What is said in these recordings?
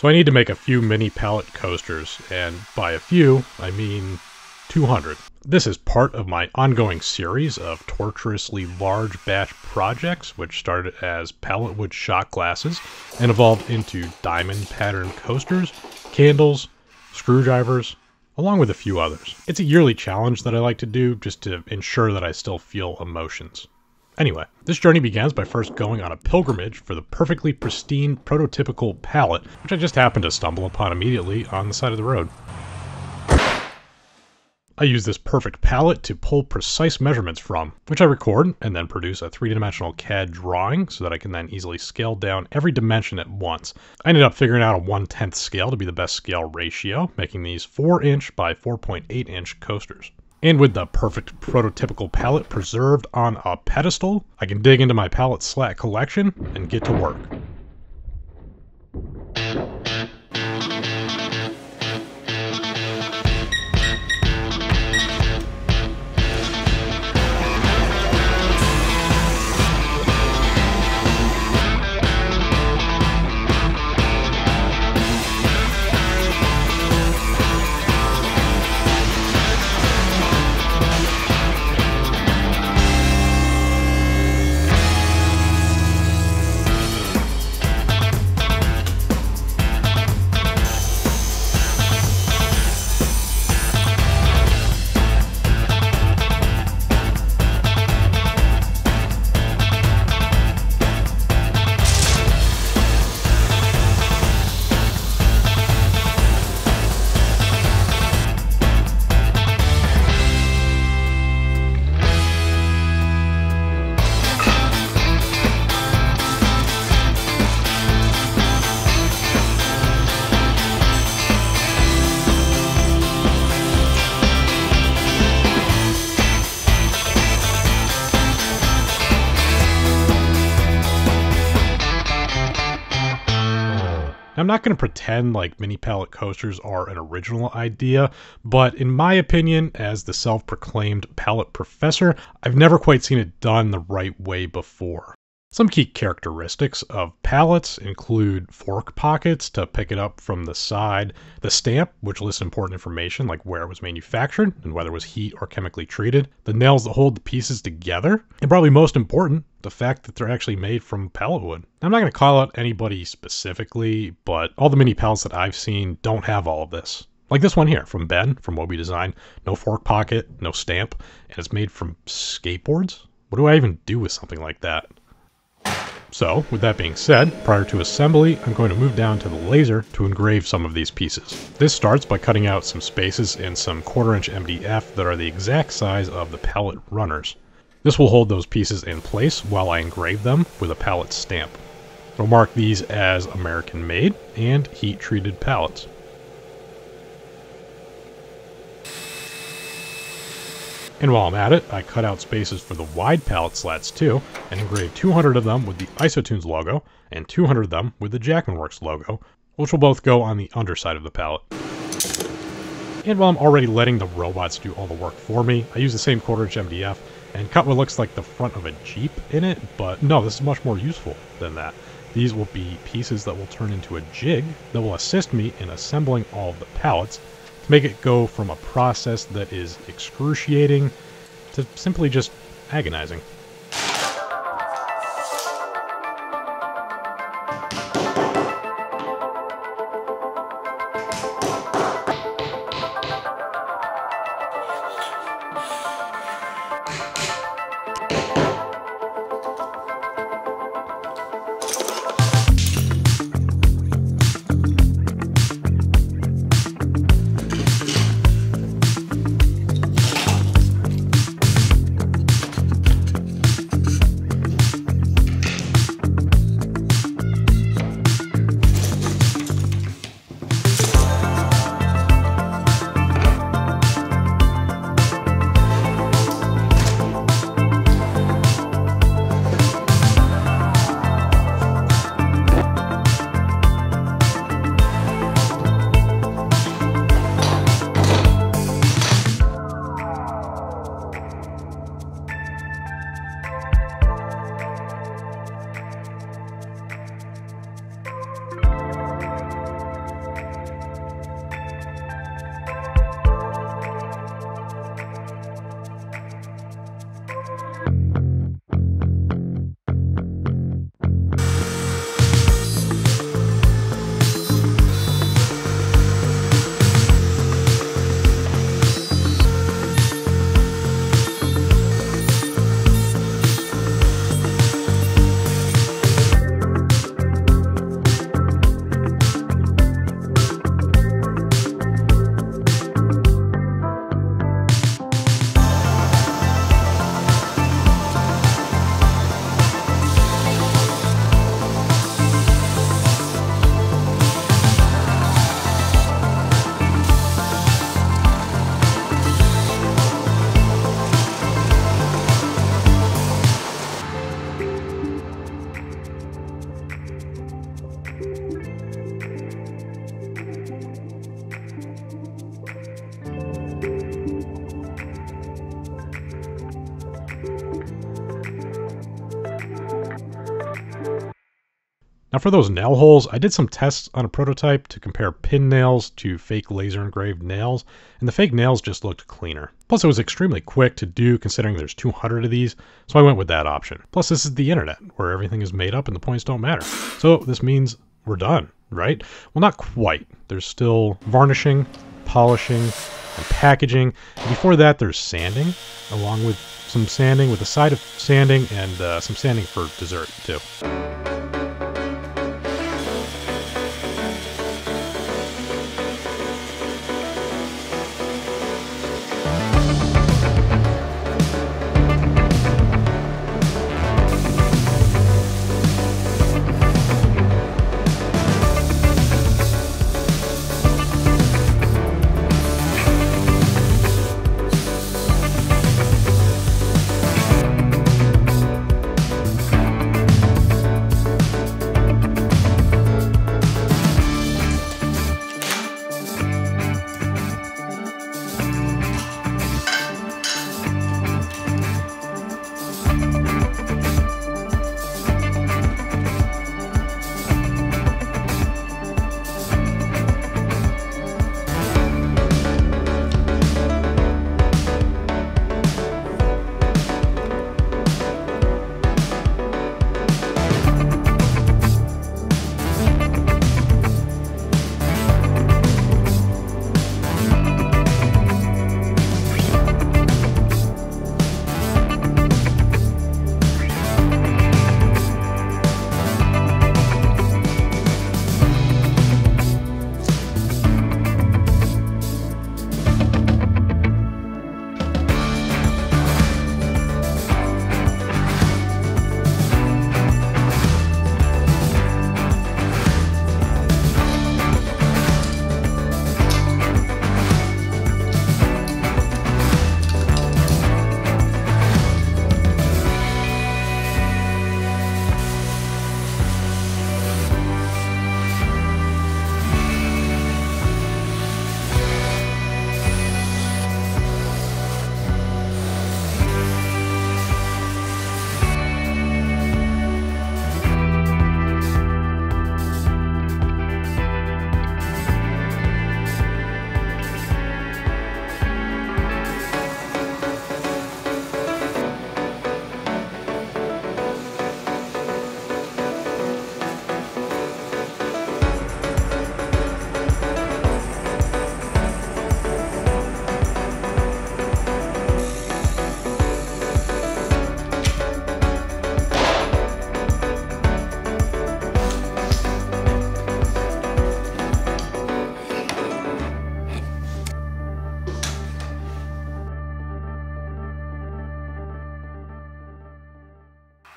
So I need to make a few mini pallet coasters, and by a few, I mean 200. This is part of my ongoing series of torturously large batch projects, which started as pallet wood shot glasses and evolved into diamond pattern coasters, candles, screwdrivers, along with a few others. It's a yearly challenge that I like to do just to ensure that I still feel emotions. Anyway, this journey begins by first going on a pilgrimage for the perfectly pristine prototypical pallet, which I just happened to stumble upon immediately on the side of the road. I use this perfect pallet to pull precise measurements from, which I record and then produce a three-dimensional CAD drawing so that I can then easily scale down every dimension at once. I ended up figuring out a 1 10th scale to be the best scale ratio, making these 4 inch by 4.8 inch coasters. And with the perfect prototypical pallet preserved on a pedestal, I can dig into my pallet slat collection and get to work. I'm not going to pretend like mini pallet coasters are an original idea, but in my opinion, as the self proclaimed pallet professor, I've never quite seen it done the right way before. Some key characteristics of pallets include fork pockets to pick it up from the side, the stamp, which lists important information like where it was manufactured and whether it was heat or chemically treated, the nails that hold the pieces together, and probably most important, the fact that they're actually made from pallet wood. I'm not going to call out anybody specifically, but all the mini pallets that I've seen don't have all of this. Like this one here from Ben from Wobi Design. No fork pocket, no stamp, and it's made from skateboards? What do I even do with something like that? So, with that being said, prior to assembly, I'm going to move down to the laser to engrave some of these pieces. This starts by cutting out some spaces in some quarter inch MDF that are the exact size of the pallet runners. This will hold those pieces in place while I engrave them with a pallet stamp. I'll mark these as American made and heat treated pallets. And while I'm at it, I cut out spaces for the wide pallet slats too, and engraved 200 of them with the Isotunes logo, and 200 of them with the Jackmanworks logo, which will both go on the underside of the pallet. And while I'm already letting the robots do all the work for me, I use the same quarter inch MDF and cut what looks like the front of a Jeep in it, but no, this is much more useful than that. These will be pieces that will turn into a jig that will assist me in assembling all of the pallets Make it go from a process that is excruciating to simply just agonizing. Now for those nail holes, I did some tests on a prototype to compare pin nails to fake laser engraved nails, and the fake nails just looked cleaner. Plus it was extremely quick to do considering there's 200 of these, so I went with that option. Plus this is the internet, where everything is made up and the points don't matter. So this means we're done, right? Well not quite. There's still varnishing, polishing, and packaging. And before that there's sanding, along with some sanding with a side of sanding and uh, some sanding for dessert too.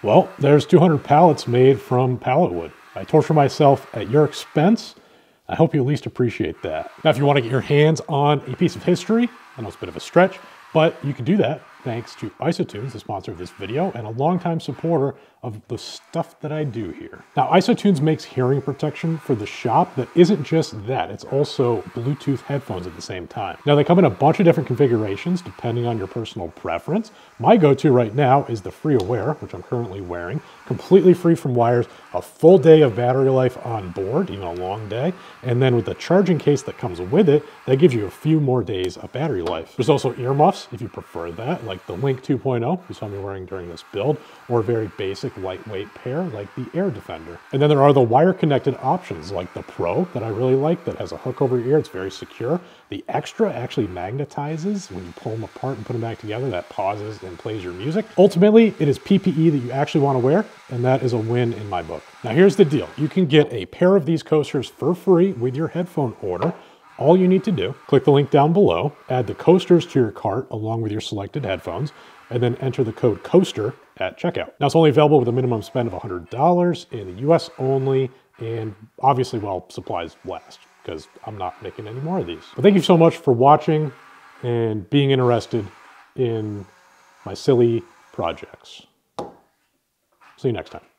Well, there's 200 pallets made from pallet wood. I torture myself at your expense. I hope you at least appreciate that. Now, if you want to get your hands on a piece of history, I know it's a bit of a stretch, but you can do that thanks to Isotunes, the sponsor of this video, and a longtime supporter of the stuff that I do here. Now, Isotunes makes hearing protection for the shop that isn't just that, it's also Bluetooth headphones at the same time. Now, they come in a bunch of different configurations depending on your personal preference. My go-to right now is the FreeAware, which I'm currently wearing, completely free from wires, a full day of battery life on board, even a long day, and then with the charging case that comes with it, that gives you a few more days of battery life. There's also earmuffs if you prefer that, like the Link 2.0 you saw me wearing during this build, or a very basic lightweight pair like the Air Defender. And then there are the wire connected options like the Pro that I really like that has a hook over your ear. It's very secure. The Xtra actually magnetizes when you pull them apart and put them back together. That pauses and plays your music. Ultimately, it is PPE that you actually want to wear, and that is a win in my book. Now here's the deal. You can get a pair of these coasters for free with your headphone order. All you need to do, click the link down below, add the coasters to your cart along with your selected headphones, and then enter the code COASTER at checkout. Now it's only available with a minimum spend of $100 in the US only, and obviously while supplies last, because I'm not making any more of these. But thank you so much for watching and being interested in my silly projects. See you next time.